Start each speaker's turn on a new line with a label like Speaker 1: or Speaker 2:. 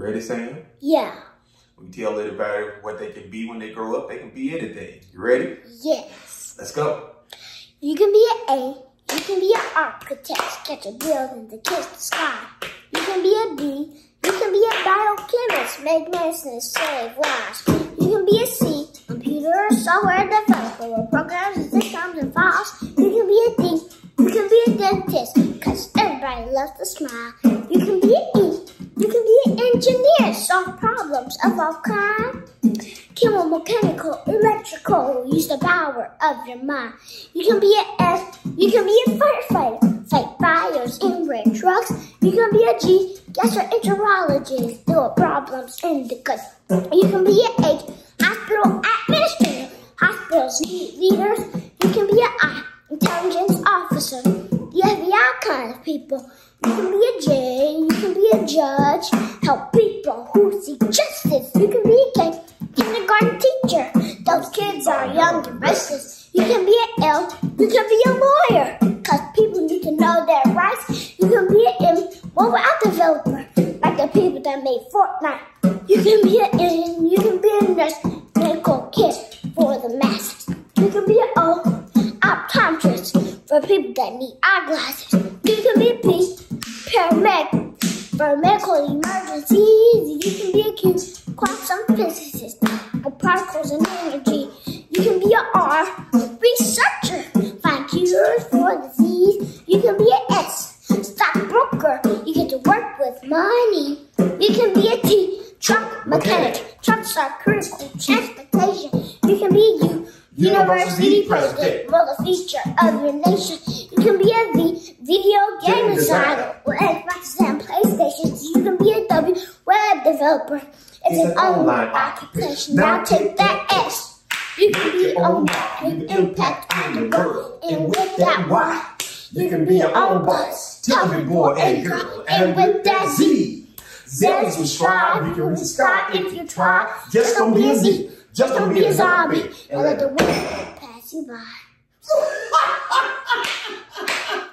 Speaker 1: You ready, Sam?
Speaker 2: Yeah.
Speaker 1: We tell everybody what they can be when they grow up. They can be anything. You ready?
Speaker 2: Yes.
Speaker 1: Let's go.
Speaker 2: You can be an A. You can be an architect. Sketch a building to kiss the sky. You can be a B. You can be a biochemist. Make medicine save lives. You can be a C. Computer software developer programs and systems and files. You can be a D. You can be a dentist. Cause everybody loves to smile. You can be an E. You can be an engineer. Solve problems of all kinds. Chemical, mechanical, electrical, use the power of your mind. You can be F, you can be a firefighter, fight fires in red trucks. You can be a G, gastroenterologist, deal problems in the gut. You can be an H, hospital administrator, hospitals need leaders. You can be an I, intelligence officer, You have the FBI kind of people. You can be a J, you can be a judge, help people who seek justice. You can be a kindergarten teacher. Those kids are young and restless. You can be an L, you can be a lawyer, cause people need to know their rights. You can be an M, mobile app developer, like the people that made Fortnite. You can be an N, you can be a nurse, medical kit for the masses. You can be an O, optometrist, for people that need eyeglasses. You can be a P, for medical emergencies. You can be a Q, quantum physicist, for particles and energy. You can be an R, researcher, find cures for disease. You can be an S, stockbroker. You get to work with money. You can be a T, truck mechanic. Trucks are critical transportation. You can be a U, university president, for the future of your nation. You can be a V, video game designer, with Xboxes and PlayStations. You can be a W, web developer. It's an online occupation. Now take that S. You can be on with impact on the world. And with that Y, you can be your own boss. Tell me boy and girl. And with that Z, Z is strive. You can reach sky if you try. Just don't be a Z. Just don't be a zombie. And let the world pass you by.